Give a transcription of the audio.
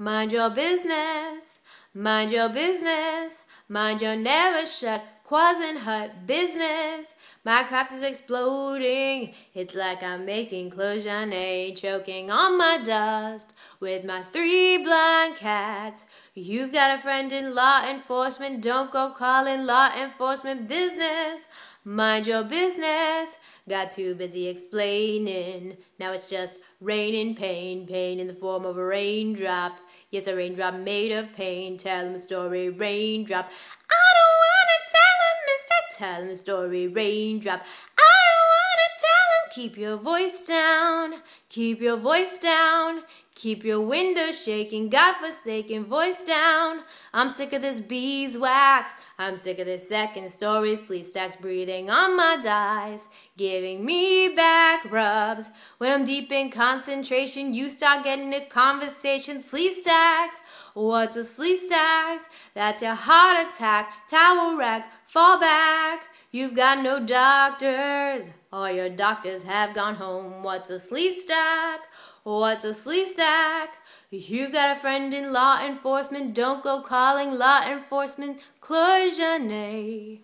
Mind your business, mind your business, mind your never shut Quonset hut business. My craft is exploding. It's like I'm making cloisonné, choking on my dust with my three blind cats. You've got a friend in law enforcement. Don't go calling law enforcement business. Mind your business. Got too busy explaining. Now it's just raining pain, pain in the form of a raindrop. Yes, a raindrop made of pain. Tell him a story, raindrop. I don't wanna tell him, Mister. Tell him a story, raindrop. I don't wanna tell him. Keep your voice down. Keep your voice down. Keep your window shaking, God-forsaken voice down. I'm sick of this beeswax. I'm sick of this second story Sleestaks breathing on my dies, giving me back rubs. When I'm deep in concentration, you start getting it conversation. Sleestaks, what's a Sleestaks? That's your heart attack, towel rack, fall back. You've got no doctors. All your doctors have gone home. What's a Sleestak? What's a Sleestak? You got a friend in law enforcement. Don't go calling law enforcement cloisonné.